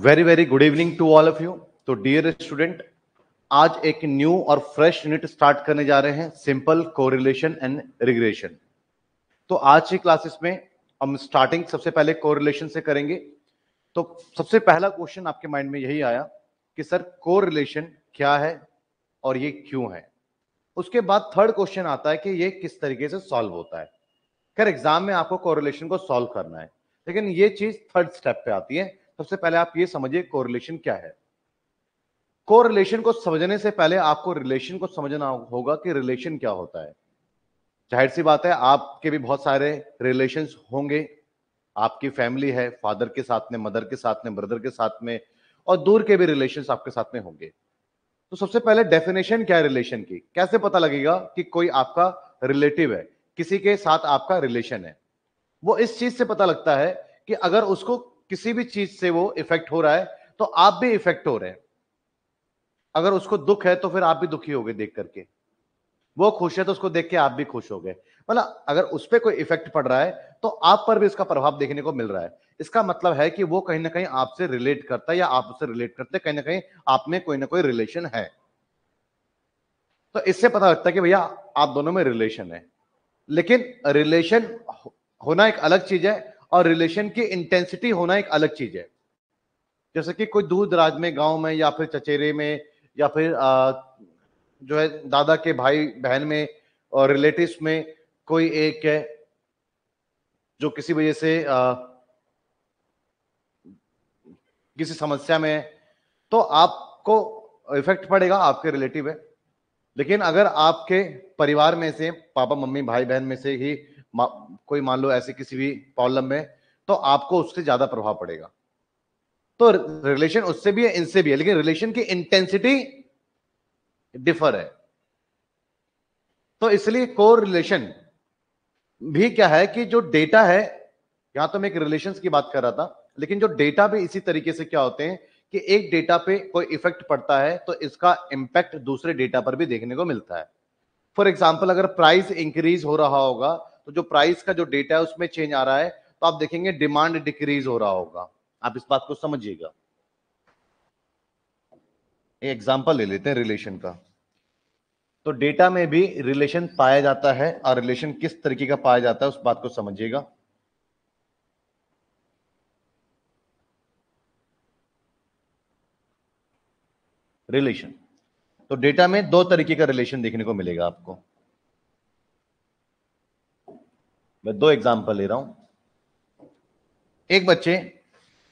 Very very good evening to all of you तो dear student आज एक new और फ्रेश यूनिट स्टार्ट करने जा रहे हैं सिंपल कोरिलेशन एंड रिग्रेशन तो आज की क्लासेस में हम स्टार्टिंग सबसे पहले कोरिलेशन से करेंगे। तो सबसे पहला क्वेश्चन आपके माइंड में यही आया कि सर कोरिलेशन क्या है और ये क्यों है? उसके बाद थर्ड क्वेश्चन आता है कि ये किस तरीके से सॉल्व होता है। खैर एग्ज़ाम में आपको कोरिलेशन को सॉल्व करना है। लेकिन ये चीज़ थर्ड स्टेप पे आती है। सबसे पहले आप ये समझिए कोरिलेशन क्या है। कोरिलेशन को समझने से पहले आपको रिलेशन को समझना होगा कि रिलेशन क्या होता है। ज़ाहिर सी बात है, आपके भी बहुत सारे रिलेशन होंगे। आपकी फैमिली है फादर के साथ में मदर के साथ में ब्रदर के साथ में, और दूर के भी रिलेशन आपके साथ में होंगे। तो सबसे पहले डेफिनेशन क्या है रिलेशन की? कैसे पता लगेगा कि कोई आपका रिलेटिव है? किसी के साथ आपका रिलेशन है। वो इस चीज़ से पता लगता है कि अगर उसको किसी भी चीज़ से वो इफ़ेक्ट हो रहा है तो आप भी इफ़ेक्ट हो रहे हैं। अगर उसको दुख है तो फिर आप भी दुखी हो गए देख करके। वो खुश है तो उसको देख के आप भी खुश हो गए मतलब अगर उस पर कोई इफ़ेक्ट पड़ रहा है तो आप पर भी इसका प्रभाव देखने को मिल रहा है। इसका मतलब है कि वो कहीं ना कहीं आपसे रिलेट करता है या आप उससे रिलेट करते कहीं ना कहीं आप में कोई ना कोई रिलेशन है। तो इससे पता लगता है कि भैया, आप दोनों में रिलेशन है। लेकिन रिलेशन होना एक अलग चीज़ है और रिलेशन की इंटेंसिटी होना एक अलग चीज़ है। जैसे कि कोई दूर दराज में गाँव में या फिर चचेरे में या फिर आ, जो है दादा के भाई बहन में और रिलेटिव्स में कोई एक है जो किसी वजह से आ, किसी समस्या में है तो आपको इफ़ेक्ट पड़ेगा आपके रिलेटिव है। लेकिन अगर आपके परिवार में से पापा मम्मी भाई बहन में से ही मा, कोई मान लो ऐसे किसी भी प्रॉब्लम में तो आपको उससे ज़्यादा प्रभाव पड़ेगा। तो रिलेशन उससे भी है इनसे भी है लेकिन रिलेशन की इंटेंसिटी डिफर है। तो इसलिए कोर रिलेशन भी क्या है कि जो डेटा है यहाँ तो मैं एक रिलेशन की बात कर रहा था लेकिन जो डेटा भी इसी तरीके से क्या होते हैं कि एक डेटा पे कोई इफ़ेक्ट पड़ता है तो इसका इंपैक्ट दूसरे डेटा पर भी देखने को मिलता है। फॉर एग्ज़ाम्पल अगर प्राइस इंक्रीज हो रहा होगा तो जो प्राइस का जो डेटा है उसमें चेंज आ रहा है तो आप देखेंगे डिमांड डिक्रीज हो रहा होगा। आप इस बात को समझिएगा। एग्ज़ाम्पल ले लेते हैं रिलेशन का। तो डेटा में भी रिलेशन पाया जाता है और रिलेशन किस तरीके का पाया जाता है उस बात को समझिएगा। रिलेशन तो डेटा में दो तरीके का रिलेशन देखने को मिलेगा आपको। मैं दो एग्जांपल ले रहा हूँ। एक बच्चे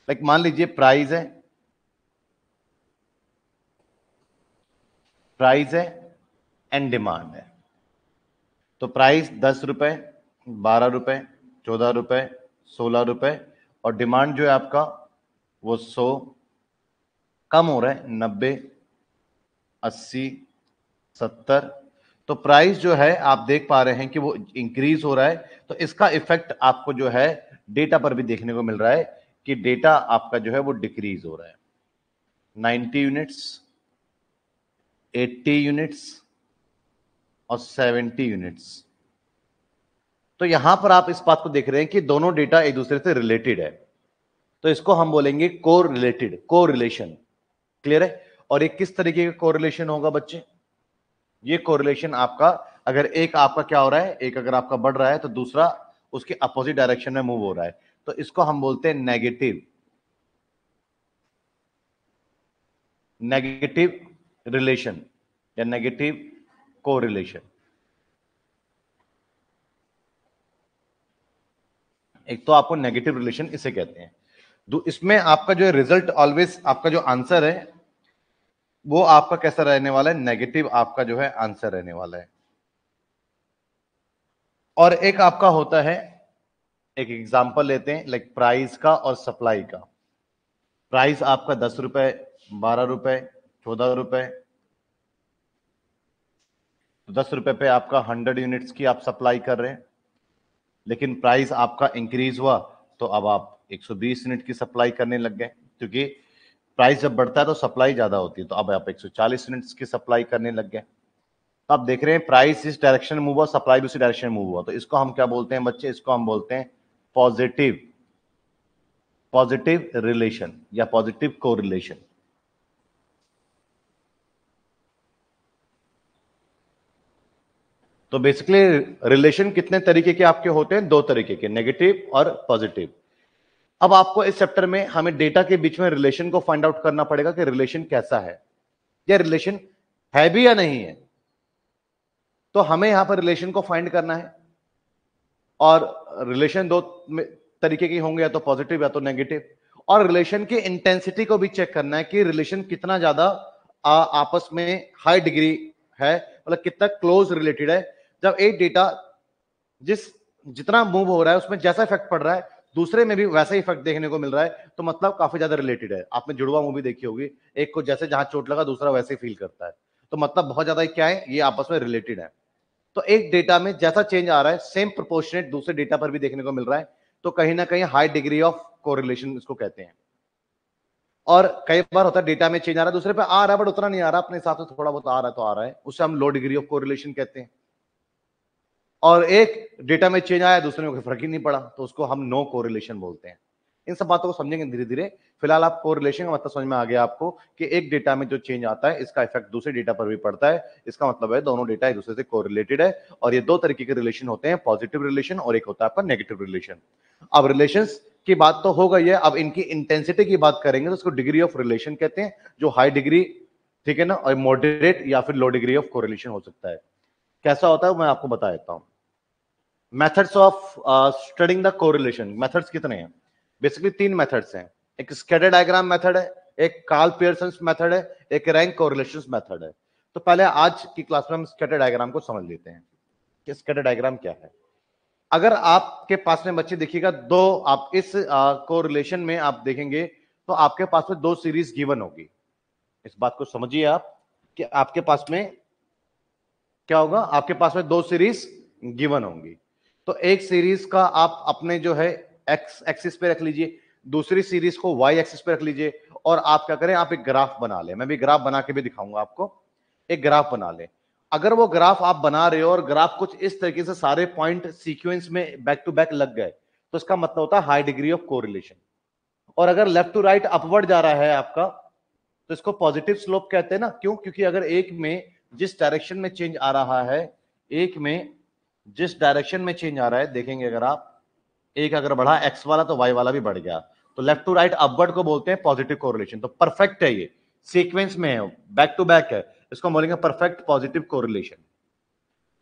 लाइक मान लीजिए प्राइस है। प्राइस है एंड डिमांड है। तो प्राइस दस रुपए, बारह रुपए, चौदह रुपए, सोलह रुपए और डिमांड जो है आपका, वो सौ, कम हो रहा है, नब्बे, अस्सी, सत्तर तो प्राइस जो है, आप देख पा रहे हैं कि वो इंक्रीज हो रहा है। तो इसका इफ़ेक्ट आपको जो है डेटा पर भी देखने को मिल रहा है कि डेटा आपका जो है, वो डिक्रीज हो रहा है। 90 यूनिट्स 80 यूनिट्स और 70 यूनिट्स तो यहाँ पर आप इस बात को देख रहे हैं कि दोनों डेटा एक दूसरे से रिलेटेड है। तो इसको हम बोलेंगे को रिलेटेड को रिलेशन क्लियर है? और एक किस तरीके का कोरिलेशन होगा बच्चे? ये कोरिलेशन आपका, अगर एक आपका क्या हो रहा है, एक अगर आपका बढ़ रहा है तो दूसरा उसके अपोजिट डायरेक्शन में मूव हो रहा है। तो इसको हम बोलते हैं नेगेटिव नेगेटिव रिलेशन या नेगेटिव कोरिलेशन एक तो आपको नेगेटिव रिलेशन इसे कहते हैं। इसमें आपका जो रिज़ल्ट ऑलवेज आपका जो आंसर है वो आपका कैसा रहने वाला है? नेगेटिव आपका जो है आंसर रहने वाला है। और एक आपका होता है, एक एग्जांपल लेते हैं लाइक प्राइस का और सप्लाई का। प्राइस आपका दस रुपए, बारह रुपए, चौदह रुपए। तो दस रुपए पे आपका हंड्रेड यूनिट्स की आप सप्लाई कर रहे हैं। लेकिन प्राइस आपका इंक्रीज हुआ तो अब आप 120 यूनिट की सप्लाई करने लग गए। क्योंकि प्राइस जब बढ़ता है तो सप्लाई ज़्यादा होती है। तो अब आप 140 यूनिट्स की सप्लाई करने लग गए। तो आप देख रहे हैं प्राइस इस डायरेक्शन मूव हुआ सप्लाई भी उसी डायरेक्शन मूव हुआ। तो इसको हम क्या बोलते हैं बच्चे? इसको हम बोलते हैं पॉजिटिव पॉजिटिव रिलेशन या पॉजिटिव कोरिलेशन तो बेसिकली रिलेशन कितने तरीके के आपके होते हैं? दो तरीके के नेगेटिव और पॉजिटिव अब आपको इस चैप्टर में हमें डेटा के बीच में रिलेशन को फाइंड आउट करना पड़ेगा कि रिलेशन कैसा है। या रिलेशन है भी या नहीं है? तो हमें यहाँ पर रिलेशन को फाइंड करना है। और रिलेशन दो तरीके के होंगे, या तो पॉजिटिव या तो नेगेटिव और रिलेशन की इंटेंसिटी को भी चेक करना है कि रिलेशन कितना ज़्यादा आपस में हाई डिग्री है मतलब कितना क्लोज रिलेटेड है। जब एक डेटा जिस, जितना मूव हो रहा है, उसमें जैसा इफ़ेक्ट पड़ रहा है दूसरे में भी वैसा ही इफ़ेक्ट देखने को मिल रहा है तो मतलब काफ़ी ज़्यादा रिलेटेड है। आपने जुड़वा मूवी देखी होगी, एक को जैसे जहाँ चोट लगा, दूसरा वैसे फील करता है। तो मतलब बहुत ज़्यादा क्या है, ये आपस में रिलेटेड है। तो एक डेटा में जैसा चेंज आ रहा है सेम प्रोपोर्शनेट दूसरे डेटा पर भी देखने को मिल रहा है तो कहीं ना कहीं हाई डिग्री ऑफ़ कोरिलेशन इसको कहते हैं। और कई बार होता है डेटा में चेंज आ रहा है, दूसरे पे आ रहा है बट उतना नहीं आ रहा, अपने हिसाब से थोड़ा बहुत आ रहा है तो आ रहा है। उसे हम लो डिग्री ऑफ़ कोरिलेशन कहते हैं। और एक डेटा में चेंज आया, दूसरे में कोई फ़र्क ही नहीं पड़ा तो उसको हम नो कोरिलेशन बोलते हैं। इन सब बातों को समझेंगे धीरे धीरे फ़िलहाल आप कोरिलेशन का मतलब समझ में आ गया आपको कि एक डेटा में जो चेंज आता है, इसका इफ़ेक्ट दूसरे डेटा पर भी पड़ता है। इसका मतलब है दोनों डेटा एक दूसरे से कोरिलेटेड है और ये दो तरीके के रिलेशन होते हैं पॉजिटिव रिलेशन और एक होता है आपका नेगेटिव रिलेशन अब रिलेशन की बात तो हो गई है, अब इनकी इंटेंसिटी की बात करेंगे तो उसको डिग्री ऑफ़ रिलेशन कहते हैं, जो हाई डिग्री ठीक है ना, और मॉडरेट या फिर लो डिग्री ऑफ़ कोरिलेशन हो सकता है। कैसा होता है मैं आपको बता देता हूँ। Methods of studying the correlation methods कितने हैं? बेसिकली तीन मेथड्स हैं। एक स्केटर डायग्राम मेथड है, एक कार्ल पियर्सन मेथड है, एक रैंक कोरिलेशन मेथड है। तो पहले आज की क्लास में हम स्केटर डायग्राम को समझ लेते हैं कि स्केटर डायग्राम क्या है। अगर आपके पास में बच्चे देखिएगा, दो आप इस कोरिलेशन में आप देखेंगे तो आपके पास में दो सीरीज़ गिवन होगी। इस बात को समझिए आप कि आपके पास में क्या होगा? आपके पास में दो सीरीज़ गिवन होंगी। तो एक सीरीज़ का आप अपने जो है एक्स एक्सिस पे रख लीजिए, दूसरी सीरीज़ को वाई एक्सिस पे रख लीजिए, और आप क्या करें? आप एक ग्राफ बना ले। मैं भी ग्राफ बना के भी दिखाऊँगा आपको। एक ग्राफ बना ले। अगर वो ग्राफ आप बना रहे हो और ग्राफ कुछ इस तरीके से सारे पॉइंट सीक्वेंस में बैक टू बैक लग गए तो इसका मतलब होता है हाई डिग्री ऑफ़ कोरिलेशन और अगर लेफ़्ट टू राइट अपवर्ड जा रहा है आपका तो इसको पॉजिटिव स्लोप कहते हैं ना? क्यों? क्योंकि अगर एक में जिस डायरेक्शन में चेंज आ रहा है, एक में जिस डायरेक्शन में चेंज आ रहा है, देखेंगे अगर आप, एक अगर बढ़ा एक्स वाला तो वाई वाला भी बढ़ गया। तो लेफ़्ट टू राइट अपवर्ड को बोलते हैं पॉजिटिव कोरिलेशन तो परफेक्ट है ये। सीक्वेंस में है बैक टू बैक है। इसको बोलेंगे परफेक्ट पॉजिटिव कोरिलेशन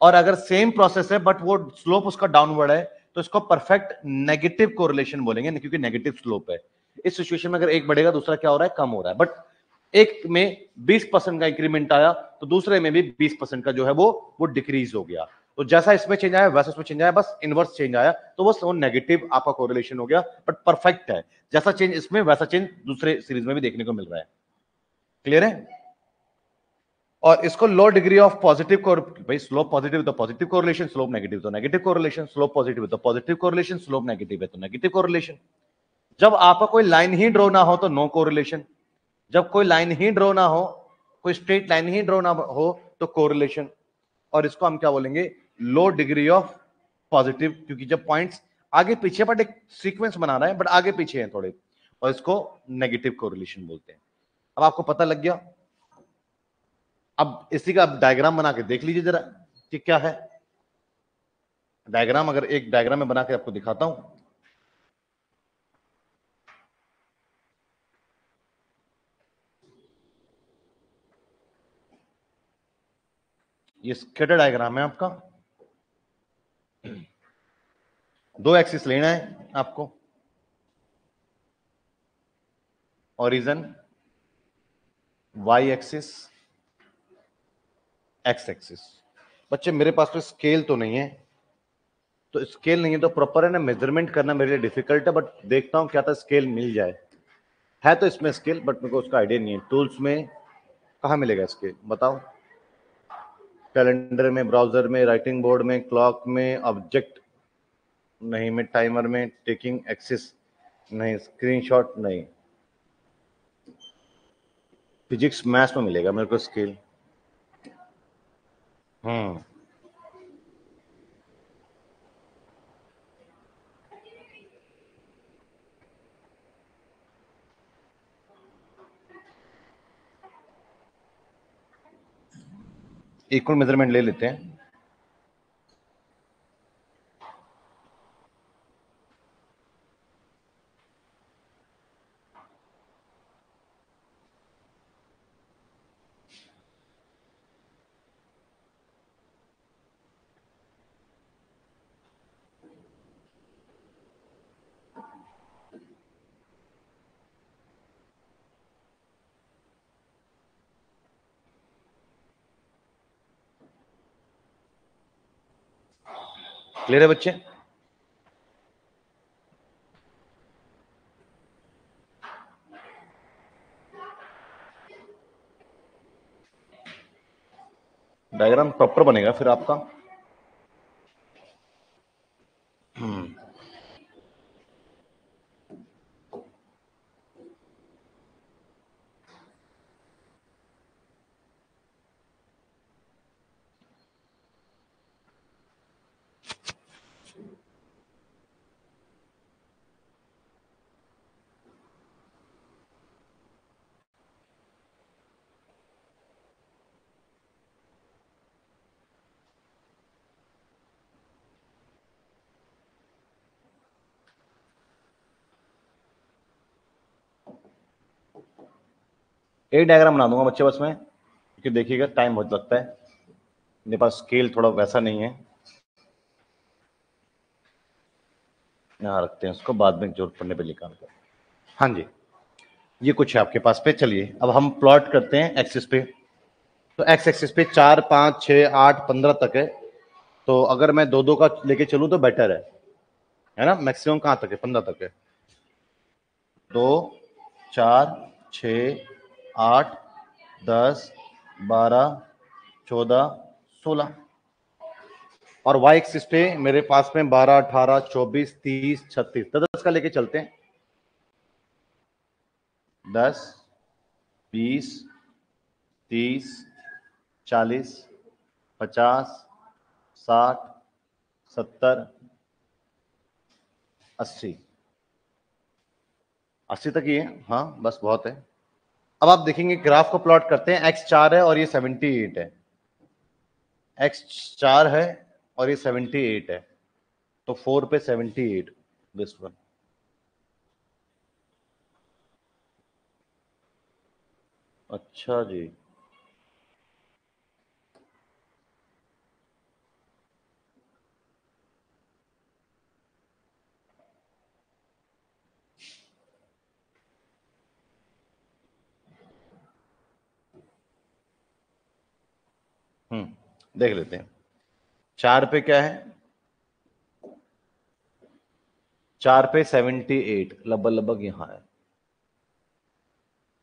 और अगर सेम प्रोसेस है बट वो स्लोप उसका डाउनवर्ड है तो इसको परफेक्ट नेगेटिव कोरिलेशन बोलेंगे, क्योंकि नेगेटिव स्लोप है। इस सिचुएशन में अगर एक बढ़ेगा, दूसरा क्या हो रहा है? कम हो रहा है। बट एक में 20 परसेंट का इंक्रीमेंट आया तो दूसरे में भी 20 परसेंट का जो है वो वो डिक्रीज हो गया। तो जैसा इसमें चेंज आया, वैसा इसमें चेंज आया, बस इनवर्स चेंज आया तो बस वो नेगेटिव आपका कोरिलेशन हो गया बट परफेक्ट है। जैसा चेंज इसमें, वैसा चेंज दूसरे सीरीज़ में भी देखने को मिल रहा है। क्लियर है? और इसको लो डिग्री ऑफ़ पॉजिटिव भाई स्लोप पॉजिटिव तो पॉजिटिव कोरिलेशन स्लोप नेगेटिव तो नेगेटिव कोरिलेशन स्लोप पॉजिटिव तो पॉजिटिव कोरिलेशन स्लोप नेगेटिव है तो नेगेटिव कोरिलेशन जब आपका कोई लाइन ही ड्रॉ ना हो तो नो कोरिलेशन जब कोई लाइन ही ड्रॉ ना हो, कोई स्ट्रेट लाइन ही ड्रॉ ना हो तो कोरिलेशन और इसको हम क्या बोलेंगे? लो डिग्री ऑफ़ पॉजिटिव क्योंकि जब पॉइंट्स आगे पीछे बट एक सीक्वेंस बना रहा है बट आगे पीछे हैं थोड़े, और इसको नेगेटिव कोरिलेशन बोलते हैं। अब आपको पता लग गया? अब इसी का डायग्राम बना के देख लीजिए जरा कि क्या है। डायग्राम अगर एक डायग्राम में बना के आपको दिखाता हूँ ये स्केटर डायग्राम है आपका। दो एक्सिस लेना है आपको। Origin Y axis X axis बच्चे, मेरे पास तो स्केल तो नहीं है। तो स्केल नहीं है तो प्रॉपर है ना मेज़रमेंट करना मेरे लिए डिफ़िकल्ट है बट देखता हूँ क्या था स्केल मिल जाए। है तो इसमें स्केल बट मेरे को उसका आइडिया नहीं है। टूल्स में कहा मिलेगा स्केल बताओ। कैलेंडर में, ब्राउज़र में, राइटिंग बोर्ड में, क्लॉक में, ऑब्जेक्ट नहीं में, टाइमर में, टेकिंग एक्सेस नहीं, स्क्रीनशॉट नहीं। फिजिक्स, मैथ्स में मिलेगा मेरे को स्किल। हम्म। इक्वल मेज़रमेंट ले लेते हैं। क्लियर है बच्चे? डायग्राम प्रॉपर बनेगा फिर आपका। एक डायग्राम बना दूँगा बच्चे, बस में, क्योंकि देखिएगा टाइम बहुत लगता है। मेरे पास स्केल थोड़ा वैसा नहीं है। यहाँ रखते हैं उसको, बाद में ज़रूरत पड़ने पर निकाल कर हाँ जी। ये कुछ है आपके पास पे, चलिए। अब हम प्लॉट करते हैं एक्सिस पे। तो एक्स एक्सिस पे चार, पाँच छः आठ, पंद्रह तक है। तो अगर मैं दो दो का लेके चलूँ तो बेटर है। है ना? मैक्सिमम कहाँ तक है? पंद्रह तक है। दो, चार छ आठ, दस, बारह, चौदह, सोलह। और वाई एक्सिस पे मेरे पास में बारह, अठारह, चौबीस, तीस, छत्तीस। दस का लेके चलते हैं। दस, बीस, तीस, चालीस, पचास, साठ, सत्तर, अस्सी। अस्सी तक ही है? हाँ बस बहुत है। अब आप देखेंगे, ग्राफ को प्लॉट करते हैं एक्स चार है और ये सेवेंटी एट है। एक्स चार है और ये सेवेंटी एट है। तो फोर पे सेवेंटी एट दिस वन अच्छा जी। हम्म देख लेते हैं। चार पे क्या है? चार पे सेवेंटी एट लगभग लगभग यहाँ है।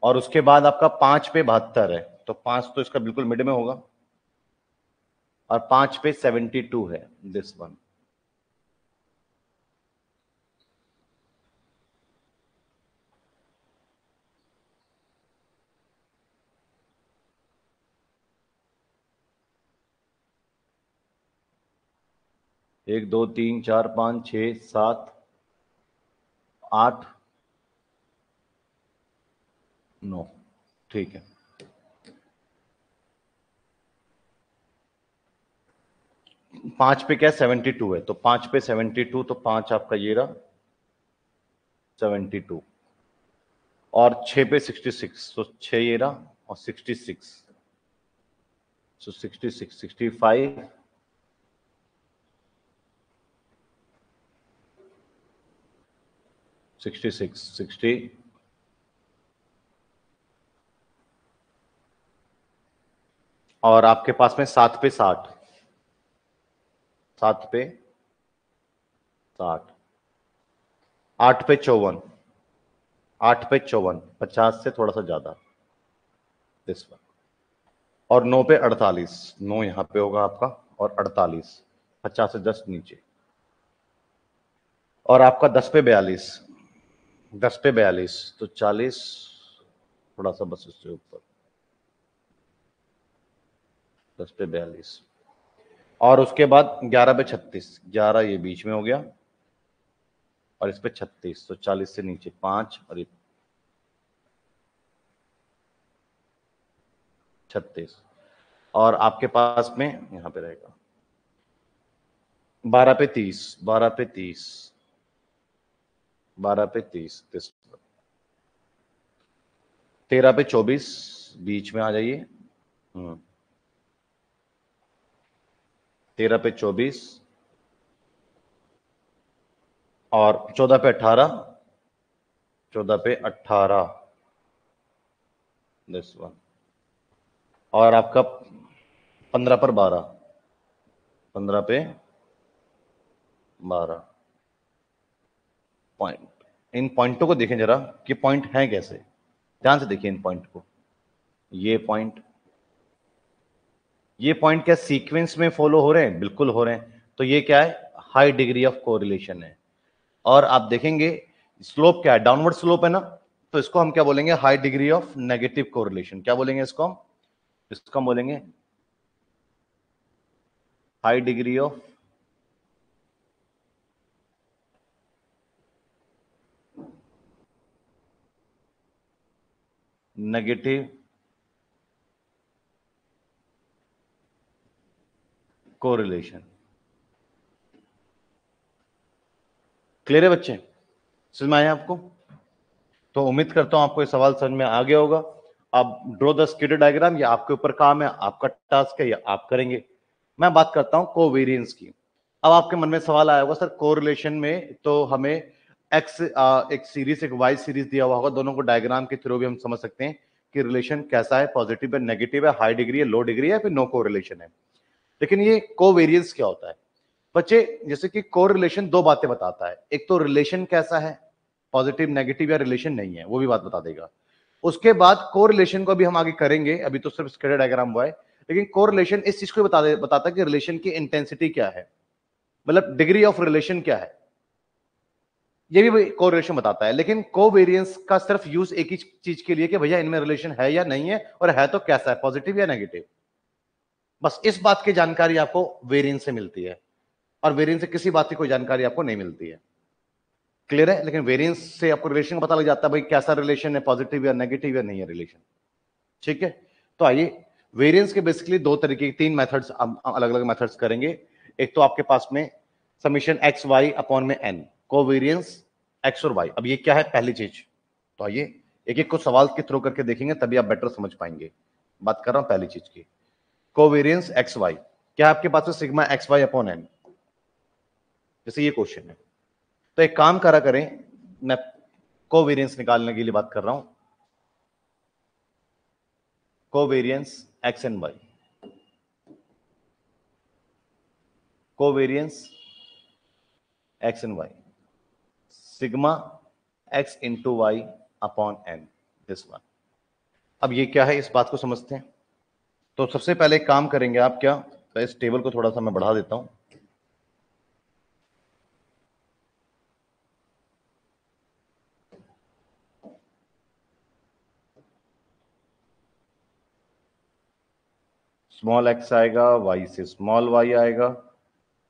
और उसके बाद आपका पाँच पे बहत्तर है तो पाँच तो इसका बिल्कुल मिड में होगा। और पाँच पे सेवेंटी टू है दिस वन एक, दो, तीन, चार, पाँच छ सात, आठ, नौ। ठीक है। पाँच पे क्या सेवेंटी टू है? तो पाँच पे सेवेंटी टू तो पाँच आपका ये रहा, सेवेंटी टू। और छ पे सिक्सटी सिक्स तो छ ये रहा, और sixty six. So sixty six, sixty five sixty six, sixty. और आपके पास में सात पे साठ। सात पे साठ। आठ पे चौवन। आठ पे चौवन। पचास से थोड़ा सा ज़्यादा। दिस वन और नौ पे अड़तालीस। नौ यहाँ पे होगा आपका और अड़तालीस। पचास से दस नीचे। और आपका दस पे बयालीस। दस पे बयालीस तो चालीस थोड़ा सा बस इससे ऊपर। दस पे बयालीस। और उसके बाद ग्यारह पे छत्तीस। ग्यारह ये बीच में हो गया। और इस पे छत्तीस तो चालीस से नीचे पाँच और ये छत्तीस। और आपके पास में यहाँ पे रहेगा। बारह पे तीस, बारह पे तीस बारह पे तीस तीस। तेरह पे चौबीस, बीच में आ जाइए। हम्म। तेरह पे चौबीस। और चौदह पे अठारह। चौदह पे अठारह। दिस वन और आपका पंद्रह पर बारह। पंद्रह पे बारह। पॉइंट इन पॉइंटों को देखें जरा कि पॉइंट हैं कैसे। ध्यान से देखिए इन पॉइंट को। ये पॉइंट ये पॉइंट क्या सीक्वेंस में फॉलो हो रहे हैं? बिल्कुल हो रहे हैं। तो ये क्या है? हाई डिग्री ऑफ़ कोरिलेशन है। और आप देखेंगे स्लोप क्या है? डाउनवर्ड स्लोप है ना? तो इसको हम क्या बोलेंगे? High degree of negative correlation क्या बोलेंगे इसको हम? इसको हम बोलेंगे high degree of negative correlation clear है बच्चे? समझ में आया आपको? तो उम्मीद करता हूँ आपको ये सवाल समझ में आ गया होगा। आप ड्रॉ द स्केटर डायग्राम ये आपके ऊपर काम है, आपका टास्क है, या आप करेंगे। मैं बात करता हूँ कोवेरियंस की। अब आपके मन में सवाल आया होगा, सर कोरिलेशन में तो हमें एक्स एक सीरीज़ एक वाई सीरीज़ दिया हुआ होगा। दोनों को डायग्राम के थ्रू भी हम समझ सकते हैं कि रिलेशन कैसा है पॉजिटिव है नेगेटिव है हाई डिग्री है लो डिग्री है फिर नो को रिलेशन है। लेकिन ये कोवेरियंस क्या होता है? बच्चे, जैसे कि को रिलेशन दो बातें बताता है। एक तो रिलेशन कैसा है? पॉजिटिव नेगेटिव या रिलेशन नहीं है, वो भी बात बता देगा। उसके बाद को रिलेशन को भी हम आगे करेंगे। अभी तो सिर्फ़ स्केटर डायग्राम हुआ है। लेकिन को रिलेशन इस चीज़ को बता दे, बताता है कि रिलेशन की इंटेंसिटी क्या है। मतलब डिग्री ऑफ़ रिलेशन क्या है? ये भी को रिलेशन बताता है। लेकिन को वेरियंस का सिर्फ़ यूज़ एक ही चीज़ के लिए कि भैया इनमें रिलेशन है या नहीं है और है तो कैसा है पॉजिटिव या नेगेटिव बस इस बात की जानकारी आपको वेरियंस से मिलती है और वेरियंस से किसी बात की कोई जानकारी आपको नहीं मिलती है। क्लियर है? लेकिन वेरियंस से आपको रिलेशन का पता लग जाता है, भाई कैसा रिलेशन है पॉजिटिव या नेगेटिव या नहीं है रिलेशन ठीक है? तो आइए वेरियंस के बेसिकली दो तरीके, तीन मेथड्स अलग अलग मेथड्स करेंगे। एक तो आपके पास में समीशन एक्स वाई अपॉन में एन को वेरियंस एक्स और वाई अब ये क्या है? पहली चीज़। तो आइए एक एक को सवाल के थ्रू करके देखेंगे, तभी आप बेटर समझ पाएँगे। बात कर रहा हूँ पहली चीज़ की। कोवेरियंस एक्स वाई क्या आपके पास में sigma X Y upon N जैसे ये क्वेश्चन है। तो एक काम करा करें, मैं कोवेरियंस निकालने के लिए बात कर रहा हूँ। Covariance X and Y covariance X and Y sigma X into Y upon N this one अब ये क्या है? इस बात को समझते हैं। तो सबसे पहले एक काम करेंगे आप क्या? तो इस टेबल को थोड़ा सा मैं बढ़ा देता हूँ। स्मॉल एक्स आएगा वाई से स्मॉल वाई आएगा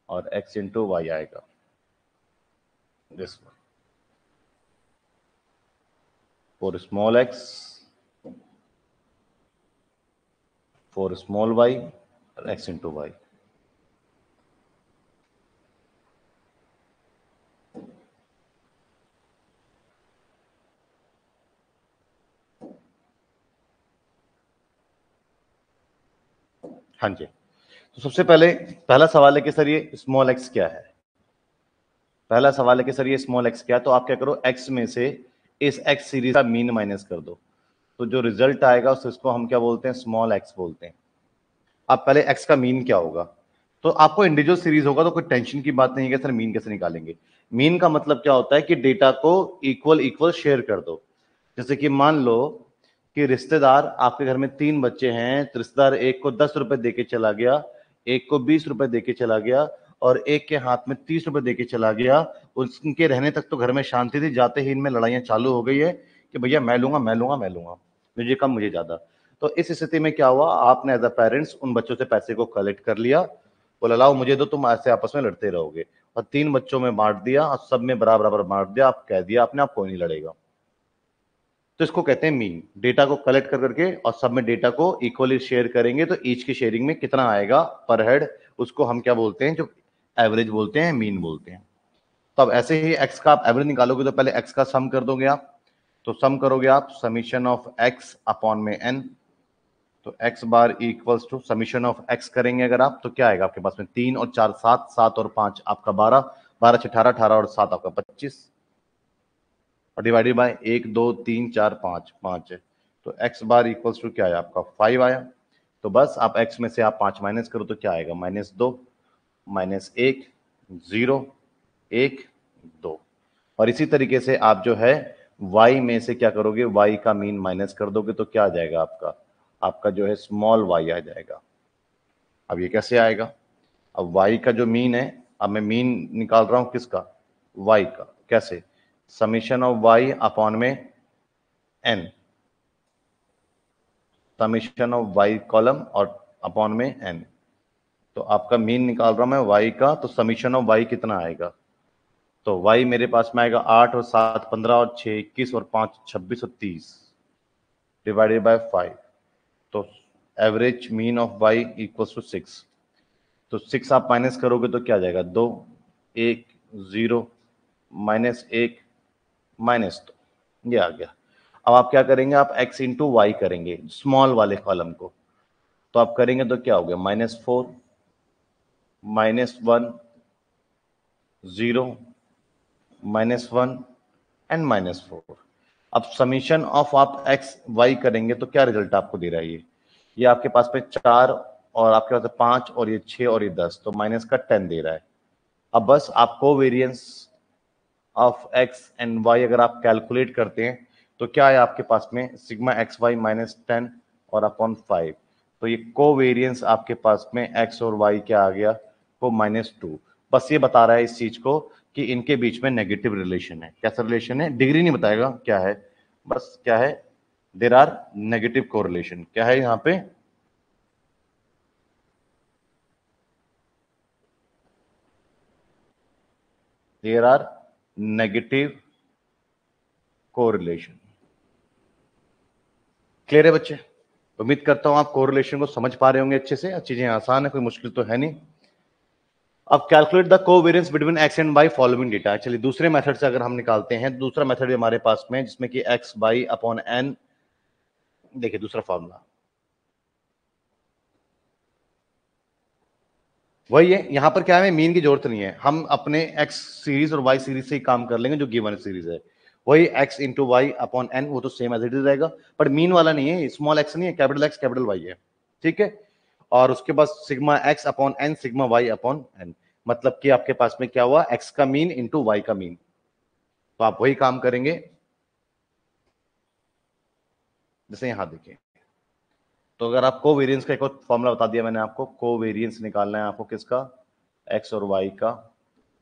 और एक्स इंटू वाई आएगा। This one small X for small Y और एक्स इंटू वाई हाँ जी। तो सबसे पहले, पहला सवाल है कि सर ये स्मॉल एक्स क्या है? पहला सवाल है कि सर ये स्मॉल एक्स क्या है? तो आप क्या करो एक्स में से इस एक्स सीरीज़ का मीन माइनस कर दो। तो जो रिज़ल्ट आएगा उसको हम क्या बोलते हैं? स्मॉल एक्स बोलते हैं। अब पहले एक्स का मीन क्या होगा? तो आपको इंडिविजुअल सीरीज़ होगा तो कोई टेंशन की बात नहीं है सर मीन कैसे निकालेंगे। मीन का मतलब क्या होता है कि डेटा को इक्वल इक्वल शेयर कर दो। जैसे कि मान लो कि रिश्तेदार, आपके घर में तीन बच्चे हैं तो रिश्तेदार एक को दस रुपए दे चला गया, एक को बीस रुपए दे चला गया और एक के हाथ में तीस रुपए दे के चला गया। उनके रहने तक तो घर में शांति थी, जाते ही इनमें लड़ाइयाँ चालू हो गई है कि भैया मैं लूँगा मैं लूँगा मैं लूँगा। मुझे कम, मुझे ज़्यादा। तो इस स्थिति में क्या हुआ? आपने एज अ पेरेंट्स उन बच्चों से पैसे को कलेक्ट कर लिया। बोला, लाओ, मुझे दो, तुम ऐसे आपस में लड़ते रहोगे। और तीन बच्चों में बांट दिया, और सब में बराबर बराबर बांट दिया। आप कह दिया आपने आप कोई नहीं लड़ेगा। तो इसको कहते हैं मीन डेटा को कलेक्ट कर करके और सब में डेटा को इक्वली शेयर करेंगे। तो ईच की शेयरिंग में कितना आएगा पर हेड उसको हम क्या बोलते हैं? जो एवरेज बोलते हैं मीन बोलते हैं। तो अब ऐसे ही एक्स का आप एवरेज निकालोगे तो पहले एक्स का सम कर दोगे आप। तो सम करोगे आप समीशन ऑफ़ एक्स अपॉन में एन तो X bar equals to summation of X करेंगे अगर आप तो क्या आएगा आपके पास में तीन और चार, सात सात और पाँच, आपका बारह। बारह अठारह अठारह और सात आपका पच्चीस। और डिवाइडेड बाय एक, दो, तीन, चार, पाँच पाँच तो एक्स बार इक्वल्स टू क्या आया आपका? फाइव आया। तो बस आप एक्स में से आप पाँच माइनस करो तो क्या आएगा? माइनस दो। माइनस एक, ज़ीरो, एक, दो। और इसी तरीके से आप जो है, y में से क्या करोगे? y का मीन माइनस कर दोगे तो क्या आ जाएगा आपका? आपका जो है स्मॉल y आ जाएगा। अब ये कैसे आएगा? अब y का जो मीन है, अब मैं मीन निकाल रहा हूँ किसका? y का। कैसे? समीशन ऑफ़ y अपॉन में n summation of y column और अपॉन में n तो आपका मीन निकाल रहा हूँ मैं, y का तो समीशन ऑफ़ y कितना आएगा? तो y मेरे पास में आएगा आठ और सात पंद्रह और छह, इक्कीस और पाँच, छब्बीस और तीस डिवाइडेड बाय फाइव तो average mean of y equals to six तो सिक्स आप माइनस करोगे तो क्या जाएगा? दो, एक ज़ीरो माइनस एक माइनस दो. ये आ गया. अब आप क्या करेंगे? आप x इंटू वाई करेंगे स्मॉल वाले कॉलम को. तो आप करेंगे तो क्या हो गया? Minus four minus one zero minus one and minus four अब समीशन ऑफ़ आप एक्स वाई करेंगे तो क्या रिज़ल्ट आपको दे रहा है ये? ये आपके पास में चार और आपके पास पाँच और ये छह और ये दस तो माइनस का टेन दे रहा है। अब बस आपको variance of X and Y अगर आप कैलकुलेट करते हैं तो क्या है आपके पास में? Sigma X Y minus ten और अपॉन फाइव तो ये को वेरियंस आपके पास में एक्स और वाई क्या आ गया? को माइनस टू बस ये बता रहा है इस चीज़ को कि इनके बीच में नेगेटिव रिलेशन है। कैसा रिलेशन है? डिग्री नहीं बताएगा क्या है। बस क्या है? देर आर नेगेटिव कोरिलेशन क्या है यहाँ पे? There are negative correlation clear है बच्चे? उम्मीद करता हूँ आप कोरिलेशन को समझ पा रहे होंगे अच्छे से। चीज़ें आसान है, कोई मुश्किल तो है नहीं। अब calculate the covariance between X and Y following data चलिए दूसरे मेथड से अगर हम निकालते हैं, दूसरा मेथड भी हमारे पास में जिसमें कि एक्स बाई अपॉन एन देखिए दूसरा फॉर्मूला वही है, यहाँ पर क्या है मीन की ज़रूरत नहीं है। हम अपने एक्स सीरीज़ और वाई सीरीज़ से ही काम कर लेंगे, जो गिवन सीरीज़ है। वही X into Y upon N वो तो सेम एज इट इज़ रहेगा। पर मीन वाला नहीं है स्मॉल एक्स नहीं है कैपिटल एक्स कैपिटल वाई है। ठीक है? और उसके बाद sigma X upon N sigma Y upon N मतलब कि आपके पास में क्या हुआ? एक्स का मीन इंटू वाई का मीन तो आप वही काम करेंगे। जैसे यहाँ देखिए। तो अगर आप कोवेरियंस का एक और फॉर्मूला बता दिया मैंने आपको कोवेरियंस निकालना है आपको किसका? एक्स और वाई का।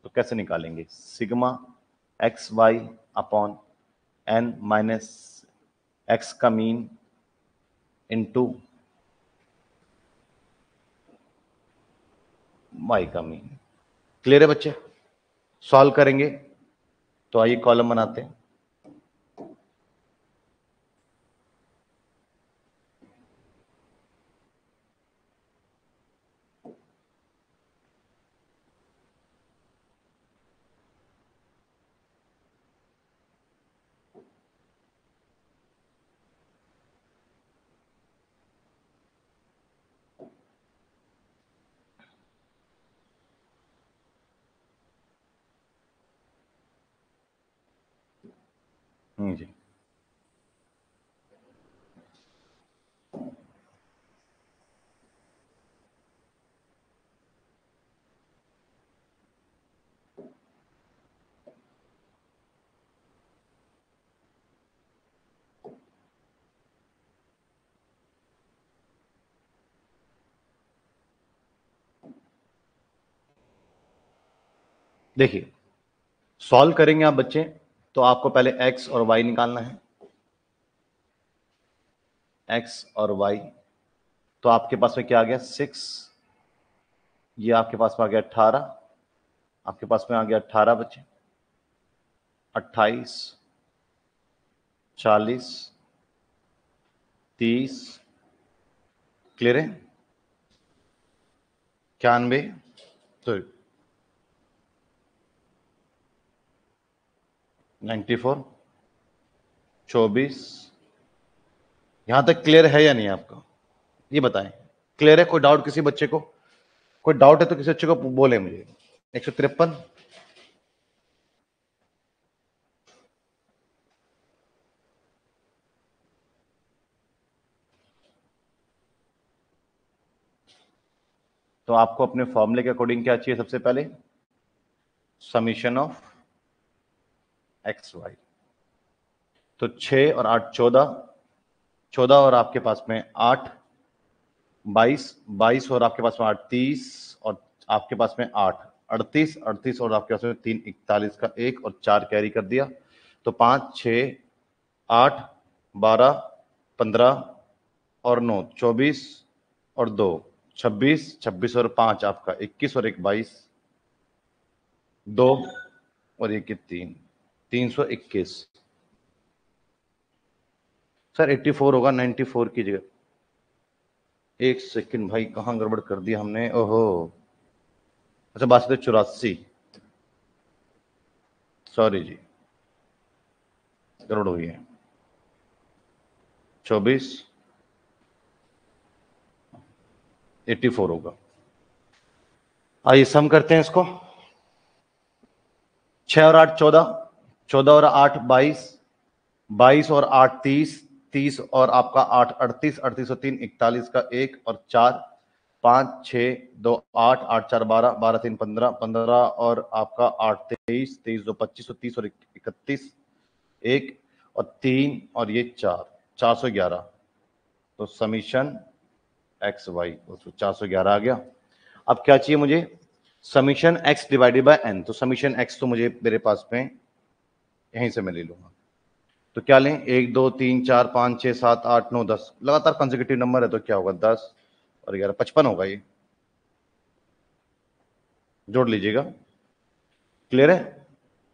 तो कैसे निकालेंगे? Sigma X Y upon N minus X का मीन इंटू वाई का मीन क्लियर है बच्चे? सॉल्व करेंगे तो आइए कॉलम बनाते हैं। जी। देखिए सॉल्व करेंगे आप बच्चे। तो आपको पहले x और y निकालना है। X और y तो आपके पास में क्या आ गया? सिक्स ये आपके पास में आ गया अट्ठारह आपके पास में आ गया अट्ठारह बच्चे अट्ठाईस। चालीस। तीस। क्लियर है? इक्यानवे। तो नाइन्टी फोर, चौबीस। यहाँ तक क्लियर है या नहीं आपका? ये बताएँ। क्लियर है? कोई डाउट किसी बच्चे को? कोई डाउट है तो किसी बच्चे को बोले मुझे। एक सौ तिरपन। तो आपको अपने फॉर्मूले के अकॉर्डिंग क्या चाहिए सबसे पहले? समीशन ऑफ़ एक्स वाई तो छ और आठ, चौदह। चौदह और आपके पास में आठ, बाईस बाईस और आपके पास में आठ, तीस और आपके पास में आठ। अड़तीस अड़तीस और आपके पास में तीन, इकतालीस का एक और चार कैरी कर दिया। तो पाँच छ आठ, बारह, पंद्रह और नौ, चौबीस और दो, छब्बीस छब्बीस और पाँच आपका, इक्कीस और एक बाईस, दो और एक तीन। तीन सौ इक्कीस। सर एट्टी फोर होगा नाइन्टी फोर की जगह। एक सेकंड भाई, कहाँ गड़बड़ कर दिया हमने? ओहो। अच्छा बात तो चौरासी। सॉरी जी। गड़बड़ हुई है। चौबीस। एट्टी फोर होगा। आइए सम करते हैं इसको। छह और आठ, चौदह। चौदह और आठ बाईस बाईस और आठ तीस तीस और आपका आठ अड़तीस अड़तीस और तीन, इकतालीस का एक और चार, पाँच छ दो, आठ आठ, चार, बारह बारह, तीन, पंद्रह पंद्रह और आपका आठ, तेईस तेईस, दो, पच्चीस और तीस और इकतीस, एक और तीन और ये चार चार सौ ग्यारह। तो समीशन एक्स वाई चार सौ ग्यारह आ गया। अब क्या चाहिए मुझे? Summation X divided by N तो समीशन एक्स तो मुझे मेरे पास में यहीं से मैं ले लूँगा। तो क्या लें? एक, दो, तीन, चार, पाँच छः सात, आठ, नौ, दस। लगातार कंजिक्यूटिव नंबर है तो क्या होगा? दस और ग्यारह। पचपन होगा ये। जोड़ लीजिएगा। क्लियर है?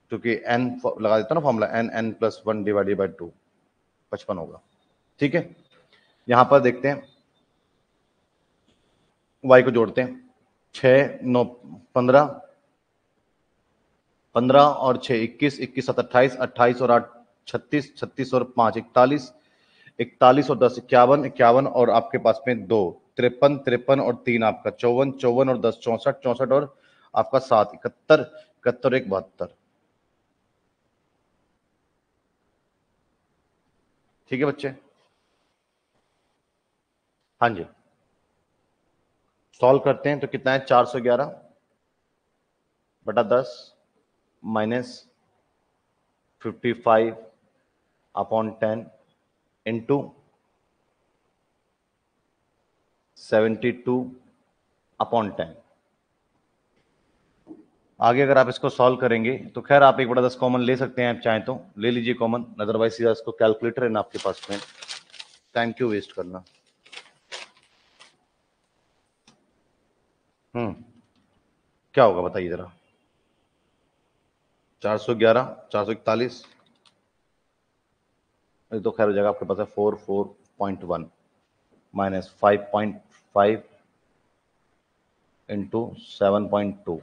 क्योंकि एन लगा देता ना formula N N plus one divided by two पचपन होगा। ठीक है? यहाँ पर देखते हैं। वाई को जोड़ते हैं। छ नौ, पंद्रह पंद्रह और छ इक्कीस इक्कीस सत, अट्ठाईस अट्ठाईस और आठ, छत्तीस छत्तीस और पाँच, इकतालीस इकतालीस और दस, इक्यावन इक्यावन और आपके पास में दो, तिरपन तिरपन और तीन आपका, चौवन चौवन और दस, चौसठ चौसठ और आपका सात, इकहत्तर इकहत्तर एक बहत्तर। ठीक है बच्चे? हाँ जी। सॉल्व करते हैं तो कितना है? चार सौ ग्यारह बटा दस। Minus fifty five upon ten into seventy two upon ten आगे अगर आप इसको सॉल्व करेंगे तो खैर आप एक बड़ा दस कॉमन ले सकते हैं आप चाहें तो। ले लीजिए कॉमन अदरवाइज़ सीधा इसको कैलकुलेटर है ना आपके पास में। टाइम क्यों वेस्ट करना? हम्म क्या होगा बताइए जरा। चार सौ ग्यारह, चार सौ इकतालीस। तो खैर हो जाएगा, आपके पास है four four point one, minus five point five into seven point two.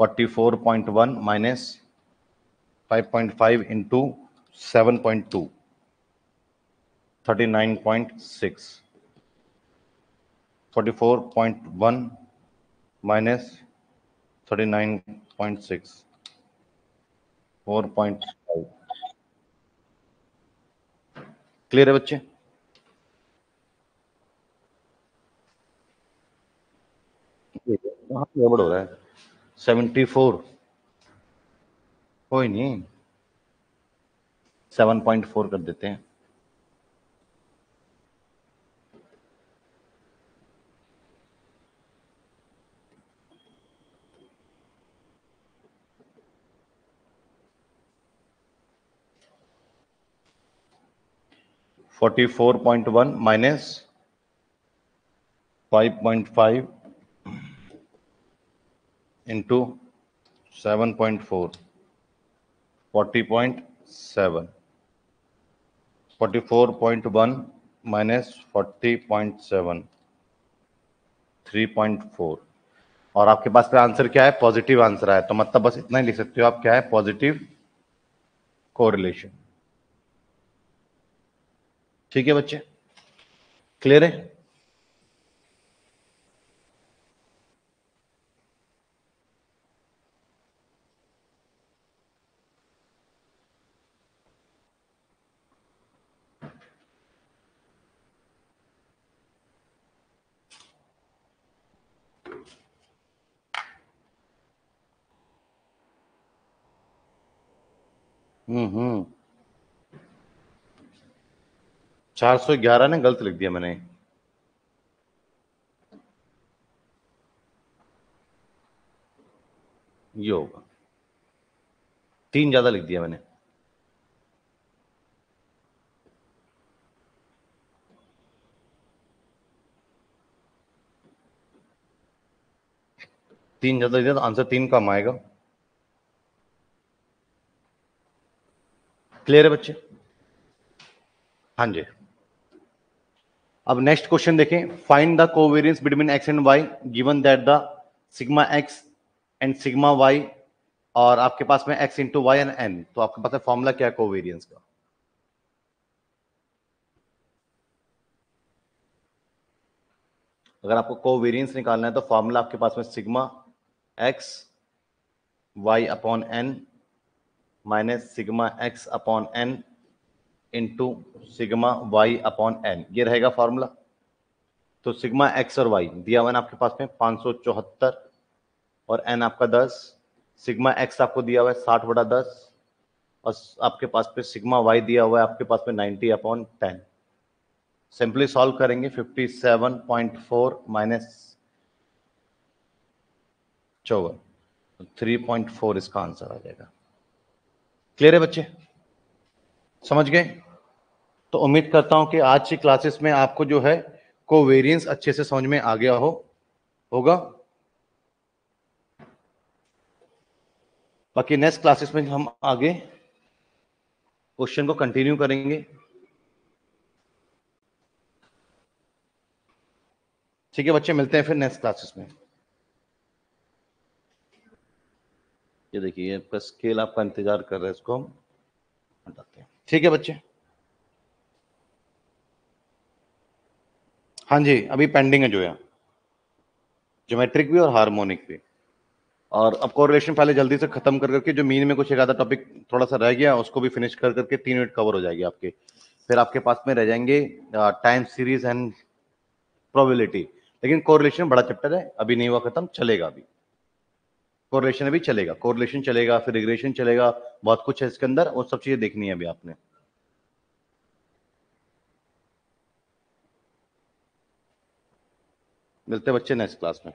Forty four point one minus five point five into seven point two, thirty nine point six. 44.1 minus 39.6 4.5 clear है बच्चे? गड़बड़ हो रहा है? सेवेंटी फोर कोई नहीं। Seven point four कर देते हैं। 44.1 minus 5.5 into 7.4 40.7 forty four point one minus forty point seven three point four और आपके पास पे आंसर क्या है? पॉजिटिव आंसर है तो मतलब बस इतना ही लिख सकते हो आप। क्या है? पॉजिटिव कोरिलेशन ठीक है बच्चे? क्लियर है? हम्म हम्म चार सौ ग्यारह ने गलत लिख दिया मैंने। ये होगा। तीन ज़्यादा लिख दिया मैंने। तीन ज़्यादा लिख दिया तो आंसर तीन कम आएगा। क्लियर है बच्चे? हाँ जी। अब नेक्स्ट क्वेश्चन देखें। Find the covariance between X and Y given that the sigma X and sigma Y और आपके पास में X into Y and N तो आपके पास फॉर्मूला क्या है कोवेरियंस का? अगर आपको कोवेरियंस निकालना है तो फॉर्मूला आपके पास में sigma X Y upon N minus sigma X upon N into sigma Y upon N ये रहेगा फॉर्मूला तो सिग्मा एक्स और वाई दिया हुआ है आपके पास में पाँच सौ चौहत्तर और एन आपका दस. सिग्मा एक्स आपको दिया हुआ है साठ बटा दस और आपके पास पे सिग्मा वाई दिया हुआ है आपके पास में ninety upon ten simply solve करेंगे fifty seven point four minus चौवन. थ्री पॉइंट फोर इसका आंसर आ जाएगा. क्लियर है बच्चे? समझ गए? तो उम्मीद करता हूँ कि आज की क्लासेस में आपको जो है कोवेरियंस अच्छे से समझ में आ गया हो। होगा? बाकी नेक्स्ट क्लासेस में हम आगे क्वेश्चन को कंटिन्यू करेंगे। ठीक है बच्चे, मिलते हैं फिर नेक्स्ट क्लासेस में। ये देखिए, आपका स्केल आपका इंतज़ार कर रहा है, इसको हम हटाते हैं। ठीक है बच्चे? हाँ जी, अभी पेंडिंग है जो है ज्योमेट्रिक भी और हार्मोनिक भी। और अब कोरिलेशन पहले जल्दी से खत्म कर करके जो मीन में कुछ एक आधा टॉपिक थोड़ा सा रह गया, उसको भी फिनिश कर करके तीन मिनट कवर हो जाएगी आपके। फिर आपके पास में रह जाएँगे टाइम सीरीज़ एंड प्रोबेबिलिटी लेकिन कोरिलेशन बड़ा चैप्टर है, अभी नहीं हुआ खत्म, चलेगा अभी। कोरिलेशन अभी चलेगा कोरिलेशन चलेगा, फिर रिग्रेशन चलेगा, बहुत कुछ है इसके अंदर और सब चीज़ें देखनी है अभी आपने। मिलते बच्चे नेक्स्ट क्लास में।